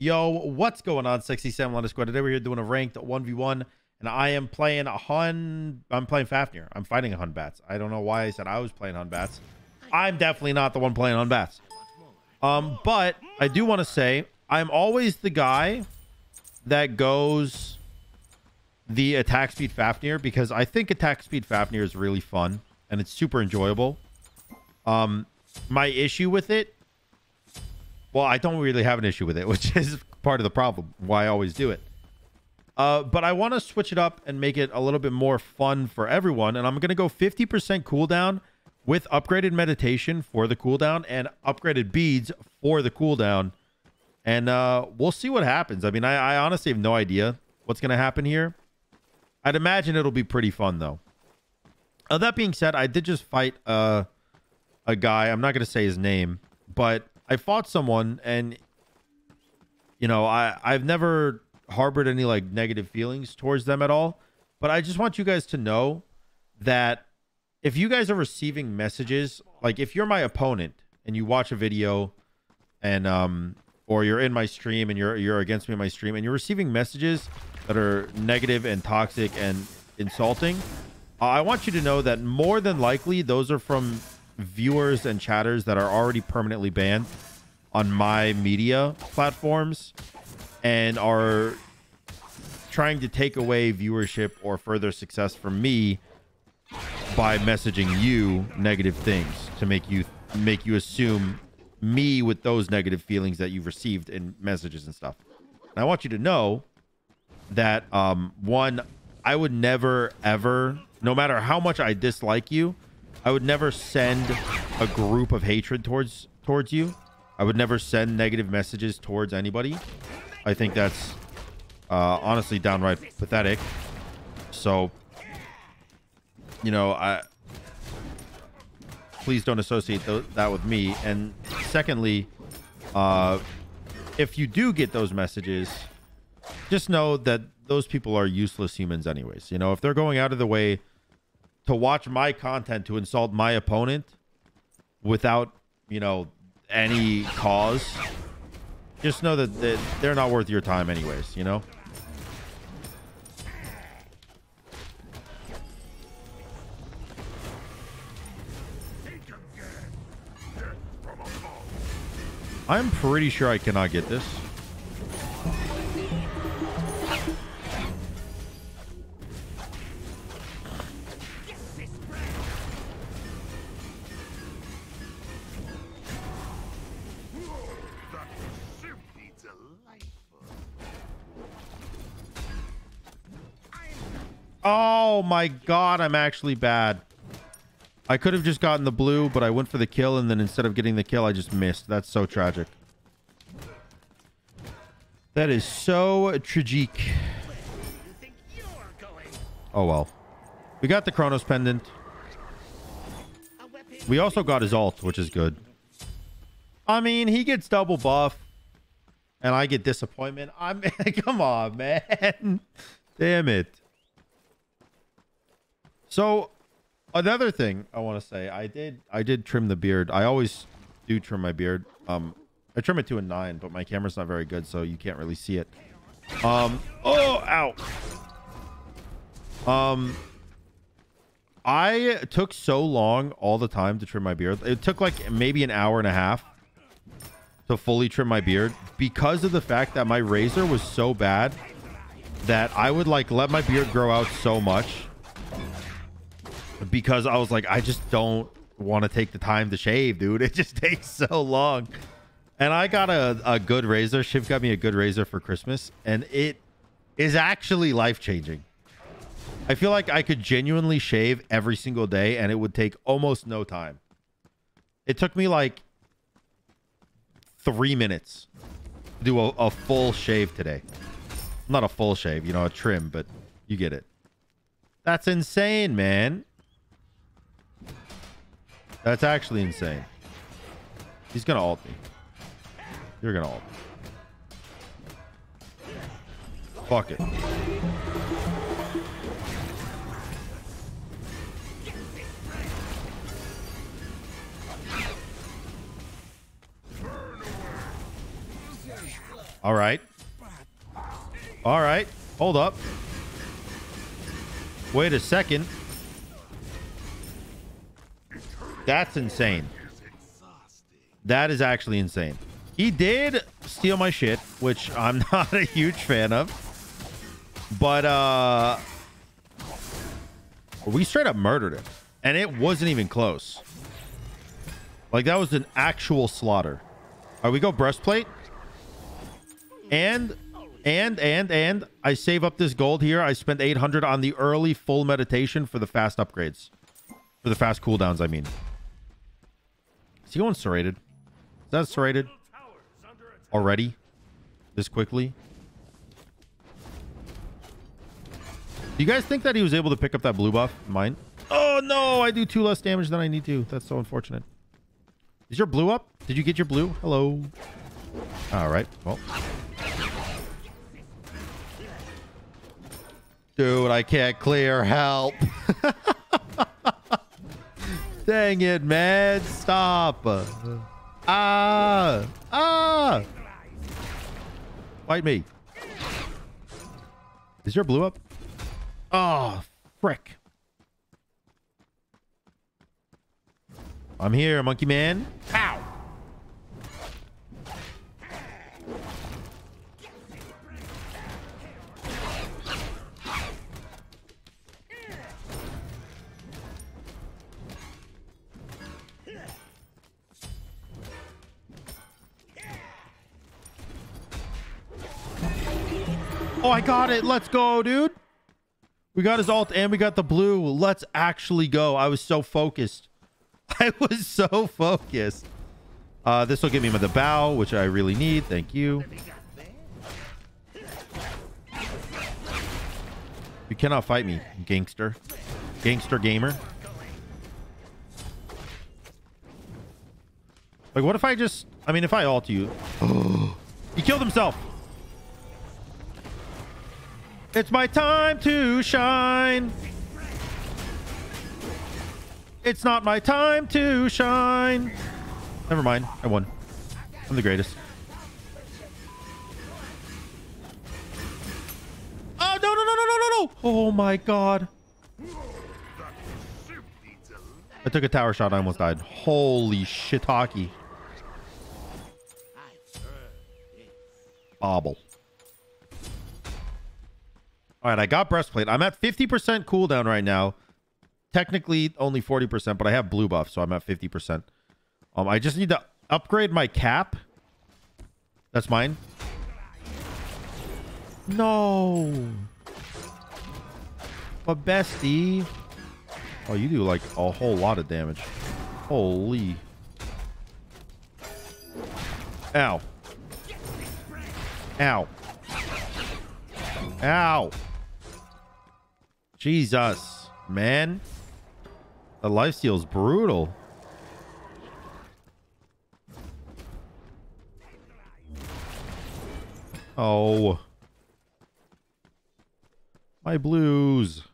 Yo, what's going on? 67 Letter Squad. Today we're here doing a ranked 1v1, and I am playing a Hun. I'm playing Fafnir. I'm fighting a Hun Batz. I don't know why I said I was playing Hun Batz. I'm definitely not the one playing Hun Batz. Um, but I do want to say I'm always the guy that goes the attack speed Fafnir because I think attack speed Fafnir is really fun and it's super enjoyable. Um, my issue with it well, I don't really have an issue with it, which is part of the problem. Why I always do it. Uh, but I want to switch it up and make it a little bit more fun for everyone. And I'm going to go 50% cooldown with upgraded meditation for the cooldown and upgraded beads for the cooldown. And uh, we'll see what happens. I mean, I, I honestly have no idea what's going to happen here. I'd imagine it'll be pretty fun, though. Uh, that being said, I did just fight uh, a guy. I'm not going to say his name, but I fought someone and you know, I I've never harbored any like negative feelings towards them at all, but I just want you guys to know that if you guys are receiving messages, like if you're my opponent and you watch a video and um or you're in my stream and you're you're against me in my stream and you're receiving messages that are negative and toxic and insulting, I want you to know that more than likely those are from viewers and chatters that are already permanently banned on my media platforms and are trying to take away viewership or further success from me by messaging you negative things to make you make you assume me with those negative feelings that you've received in messages and stuff. And I want you to know that um one I would never ever no matter how much I dislike you, I would never send a group of hatred towards towards you. I would never send negative messages towards anybody. I think that's uh, honestly downright pathetic. So, you know, I please don't associate th that with me. And secondly, uh, if you do get those messages, just know that those people are useless humans anyways. You know, if they're going out of the way to watch my content to insult my opponent without, you know, any cause, just know that they're not worth your time anyways, you know? I'm pretty sure I cannot get this. God, I'm actually bad. I could have just gotten the blue, but I went for the kill, and then instead of getting the kill, I just missed. That's so tragic. That is so tragic. Oh well. We got the Chronos Pendant. We also got his ult, which is good. I mean, he gets double buff. And I get disappointment. I'm come on, man. Damn it. So another thing I want to say, I did I did trim the beard. I always do trim my beard. Um, I trim it to a nine, but my camera's not very good, so you can't really see it. Um, oh, ow. Um, I took so long all the time to trim my beard. It took like maybe an hour and a half to fully trim my beard because of the fact that my razor was so bad that I would like let my beard grow out so much because I was like, I just don't want to take the time to shave, dude. It just takes so long. And I got a, a good razor. Shiv got me a good razor for Christmas, and it is actually life changing. I feel like I could genuinely shave every single day, and it would take almost no time. It took me like three minutes to do a, a full shave today. Not a full shave, you know, a trim, but you get it. That's insane, man. That's actually insane. He's gonna ult me. You're gonna ult. Fuck it. All right. All right. Hold up. Wait a second. That's insane. That is actually insane. He did steal my shit, which I'm not a huge fan of. But uh we straight up murdered him. And it wasn't even close. Like that was an actual slaughter. All right, we go breastplate. And and and and I save up this gold here. I spent 800 on the early full meditation for the fast upgrades. For the fast cooldowns, I mean. Is he going serrated? Is that serrated? Already? This quickly? Do you guys think that he was able to pick up that blue buff? Mine? Oh no, I do two less damage than I need to. That's so unfortunate. Is your blue up? Did you get your blue? Hello. All right. Well. Dude, I can't clear. Help. Dang it, man. Stop. Ah. Ah. Fight me. Is your blue up? Oh, frick. I'm here, monkey man. Got it. Let's go, dude. We got his alt and we got the blue. Let's actually go. I was so focused. I was so focused. Uh, this will give me the bow, which I really need. Thank you. You cannot fight me, gangster. Gangster gamer. Like, what if I just... I mean, if I alt you... he killed himself. It's my time to shine. It's not my time to shine. Never mind. I won. I'm the greatest. Oh, no, no, no, no, no, no, no. Oh, my God. I took a tower shot. I almost died. Holy shit, hockey. Bobble. All right, I got breastplate. I'm at 50% cooldown right now. Technically only 40%, but I have blue buff, so I'm at 50%. Um, I just need to upgrade my cap. That's mine. No. But bestie. Oh, you do like a whole lot of damage. Holy. Ow. Ow. Ow. Jesus, man. The lifesteal is brutal. Oh. My blues.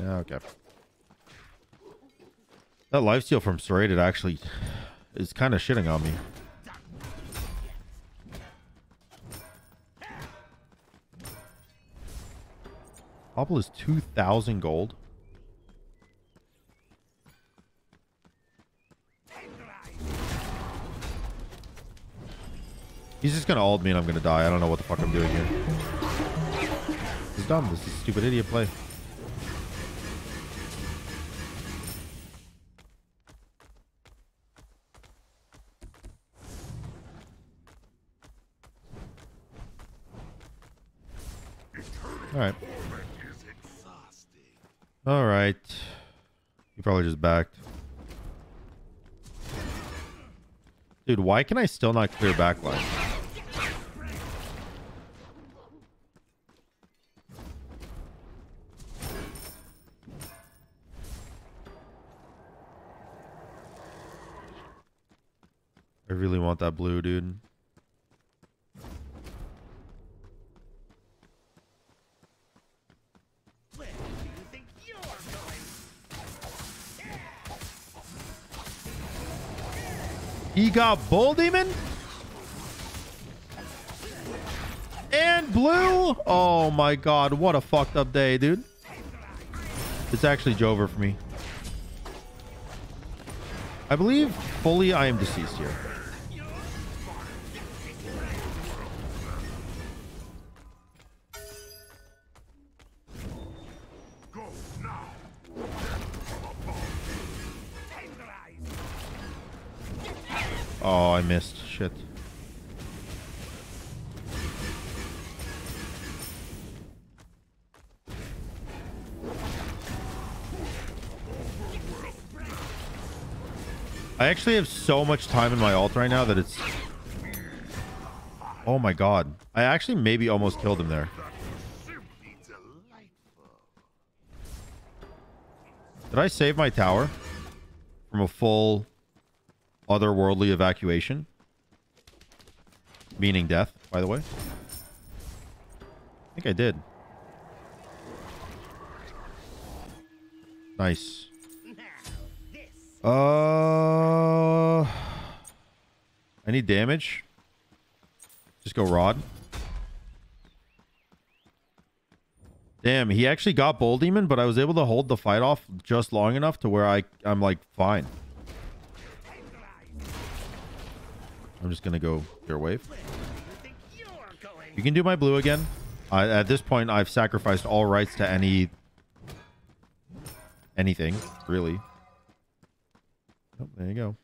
Okay. That lifesteal from Serrated actually is kind of shitting on me. Popple is 2,000 gold. He's just gonna ult me and I'm gonna die. I don't know what the fuck I'm doing here. This is dumb. This is stupid idiot play. All right. All right. He probably just backed. Dude, why can I still not clear backline? I really want that blue, dude. Got Bull Demon. And blue. Oh my god. What a fucked up day, dude. It's actually Jover for me. I believe fully I am deceased here. I actually have so much time in my alt right now that it's... Oh my god. I actually maybe almost killed him there. Did I save my tower from a full otherworldly evacuation? Meaning death, by the way. I think I did. Nice. Uh, I need damage. Just go rod. Damn, he actually got Bull Demon, but I was able to hold the fight off just long enough to where I, I'm like, fine. I'm just going to go your wave. You can do my blue again. Uh, at this point, I've sacrificed all rights to any... Anything, really. Oh, there you go.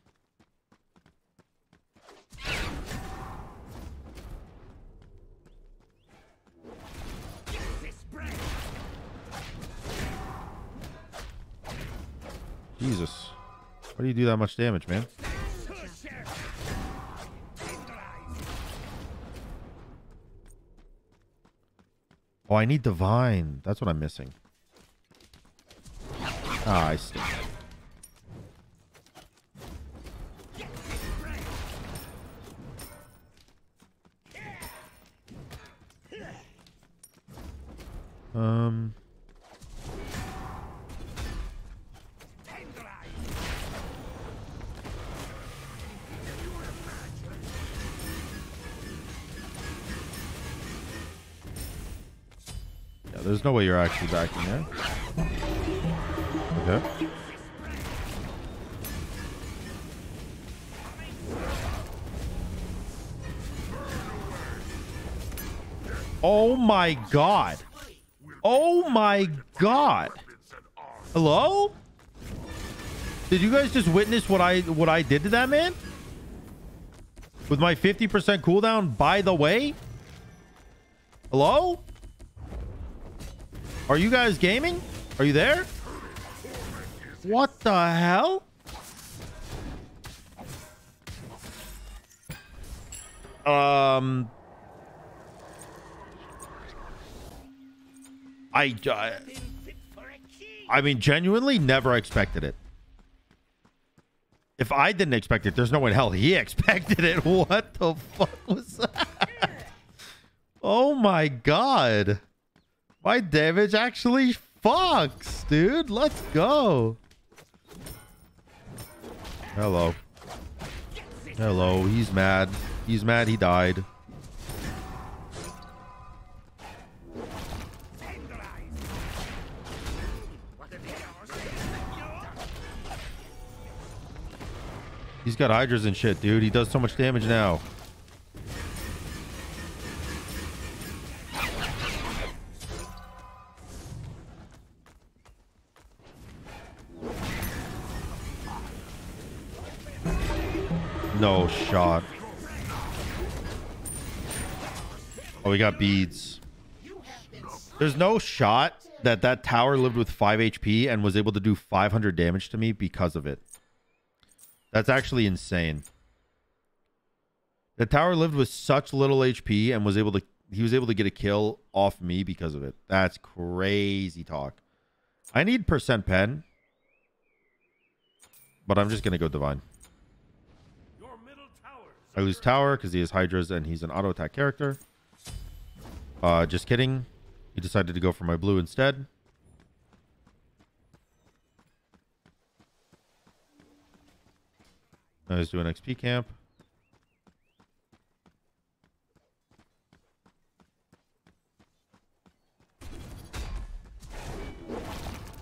Jesus. Why do you do that much damage, man? Oh, I need divine. That's what I'm missing. Ah, I stink. No way you're actually backing there. Okay. Oh my god. Oh my god. Hello? Did you guys just witness what I what I did to that man? With my 50% cooldown, by the way? Hello? Are you guys gaming? Are you there? What the hell? Um, I, uh, I mean, genuinely never expected it. If I didn't expect it, there's no way in hell he expected it. What the fuck was that? Oh my god. My damage actually fucks, dude. Let's go. Hello. Hello. He's mad. He's mad he died. He's got hydras and shit, dude. He does so much damage now. No shot. Oh, we got beads. There's no shot that that tower lived with 5 HP and was able to do 500 damage to me because of it. That's actually insane. The tower lived with such little HP and was able to he was able to get a kill off me because of it. That's crazy talk. I need percent pen. But I'm just gonna go divine. I lose tower because he has hydras and he's an auto attack character. Uh just kidding. He decided to go for my blue instead. I was doing XP camp.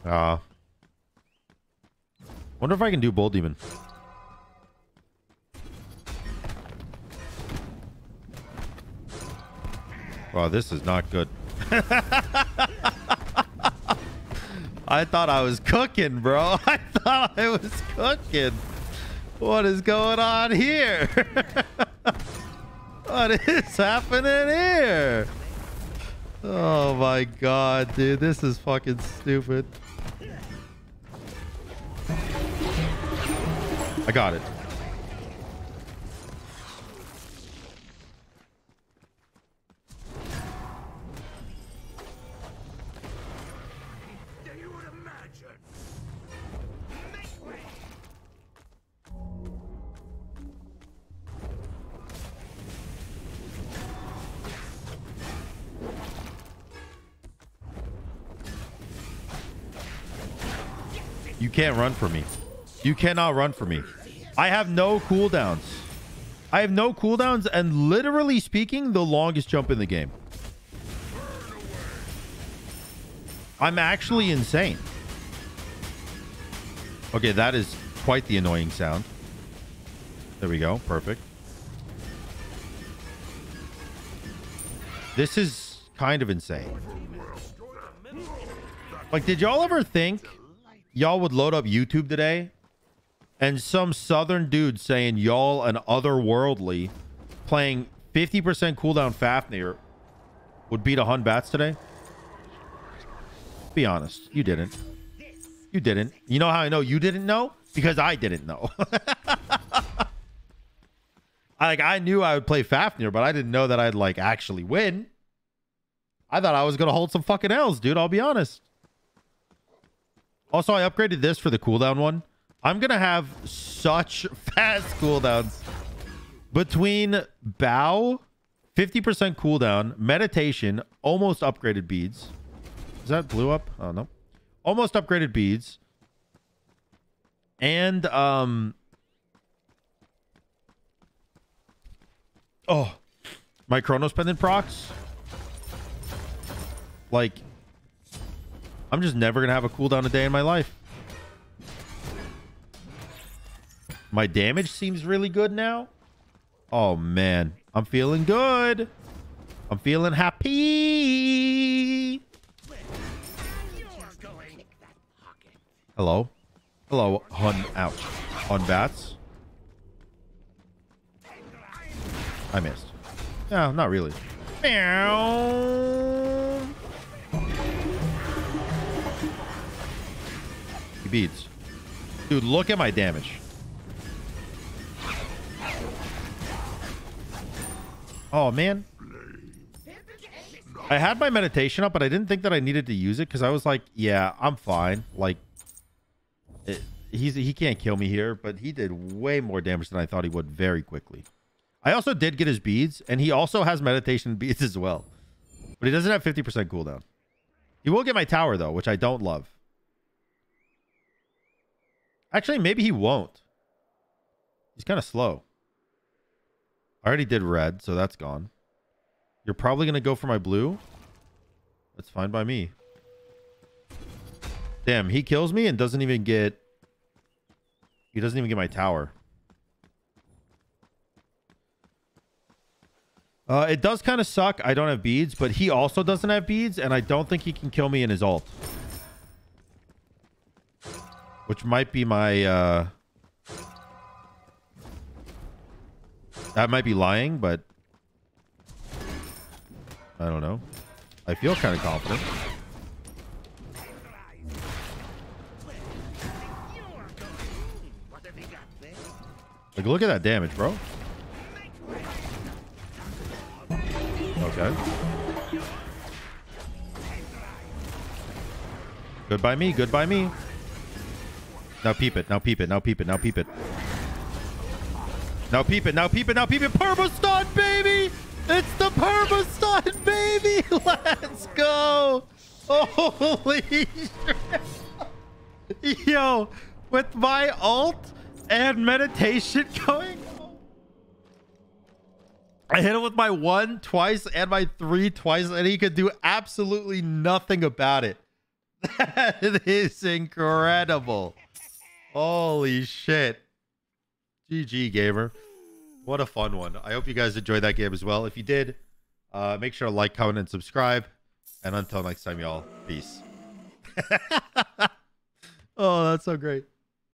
Ah. Uh, wonder if I can do Bull Demon. Wow, this is not good. I thought I was cooking, bro. I thought I was cooking. What is going on here? what is happening here? Oh my god, dude. This is fucking stupid. I got it. You can't run for me. You cannot run for me. I have no cooldowns. I have no cooldowns and literally speaking, the longest jump in the game. I'm actually insane. Okay, that is quite the annoying sound. There we go. Perfect. This is kind of insane. Like, did y'all ever think y'all would load up YouTube today and some southern dude saying y'all an otherworldly playing 50% cooldown Fafnir would beat a Hun Batz today? Be honest. You didn't. You didn't. You know how I know you didn't know? Because I didn't know. I, like I knew I would play Fafnir, but I didn't know that I'd like actually win. I thought I was gonna hold some fucking L's, dude. I'll be honest. Also, I upgraded this for the cooldown one. I'm going to have such fast cooldowns. Between bow, 50% cooldown, meditation, almost upgraded beads. Is that blue up? Oh, no. Almost upgraded beads. And, um... Oh. My Chronos Pendant procs. Like, I'm just never going to have a cooldown a day in my life. My damage seems really good now. Oh, man. I'm feeling good. I'm feeling happy. Hello. Hello, Hun. Ouch. Hun batz. I missed. No, not really. Meow. Beads. Dude, look at my damage. Oh, man. I had my meditation up, but I didn't think that I needed to use it because I was like, yeah, I'm fine. Like, it, he's he can't kill me here, but he did way more damage than I thought he would very quickly. I also did get his beads, and he also has meditation beads as well. But he doesn't have 50% cooldown. He will get my tower, though, which I don't love. Actually, maybe he won't. He's kind of slow. I already did red, so that's gone. You're probably going to go for my blue? That's fine by me. Damn, he kills me and doesn't even get... He doesn't even get my tower. Uh, it does kind of suck. I don't have beads, but he also doesn't have beads, and I don't think he can kill me in his ult. Which might be my... Uh... That might be lying, but... I don't know. I feel kind of confident. Like, look at that damage, bro. Okay. Good by me. Good by me. Now peep it. Now peep it. Now peep it. Now peep it. Now peep it. Now peep it. Now peep it. Perma stun, baby! It's the perma stun, baby! Let's go! Holy shit! Yo, with my ult and meditation going. I hit him with my one twice and my three twice, and he could do absolutely nothing about it. That is incredible. Holy shit. GG, gamer. What a fun one. I hope you guys enjoyed that game as well. If you did, uh, make sure to like, comment, and subscribe. And until next time, y'all, peace. oh, that's so great.